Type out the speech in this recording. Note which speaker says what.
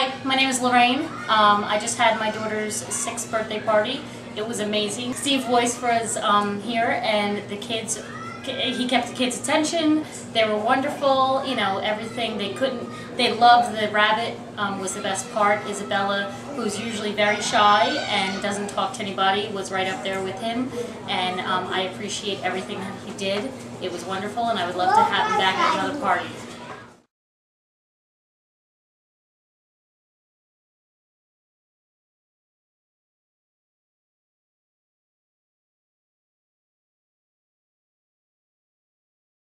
Speaker 1: Hi, my name is Lorraine. Um, I just had my daughter's sixth birthday party. It was amazing. Steve Woyce was um, here and the kids, he kept the kids' attention. They were wonderful, you know, everything. They couldn't, they loved the rabbit um, was the best part. Isabella, who's usually very shy and doesn't talk to anybody, was right up there with him. And um, I appreciate everything that he did. It was wonderful and I would love to have him back at another party.